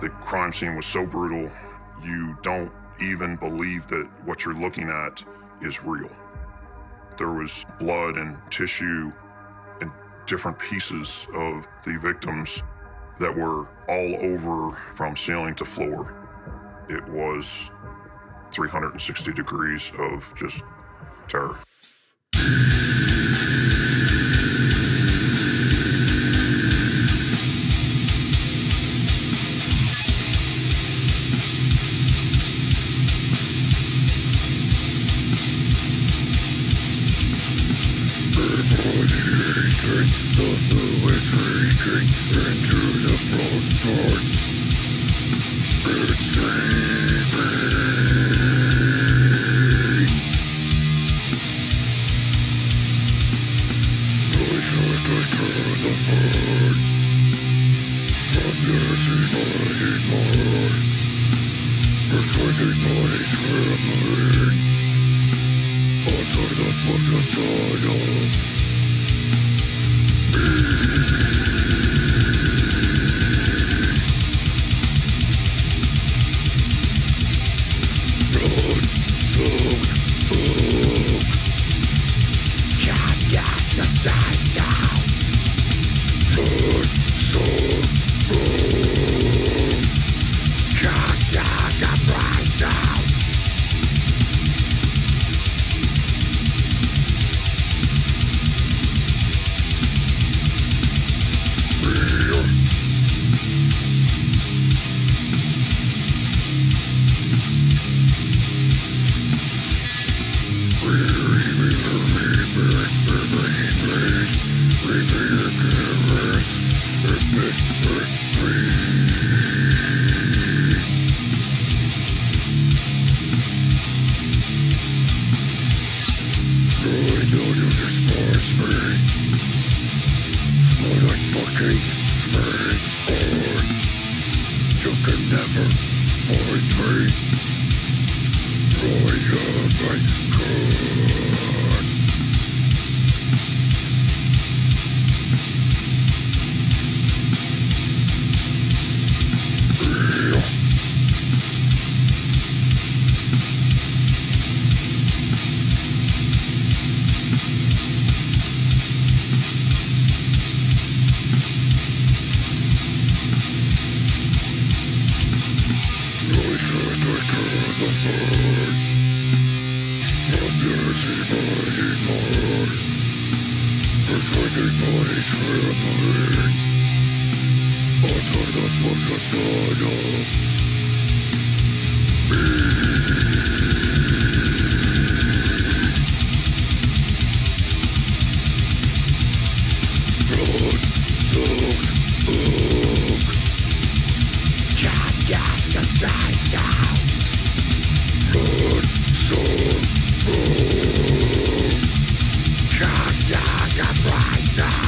The crime scene was so brutal, you don't even believe that what you're looking at is real. There was blood and tissue and different pieces of the victims that were all over from ceiling to floor. It was 360 degrees of just terror. Leaking, the flu is leaking into the front parts. It's sleeping. Push it back to the front. From your seabiting mind. It's waiting for his family. Under the oh. fucking silence. die. Bird. Motherfucking bird on. You can never find me. Fly away. Burn, soul, burn. Shut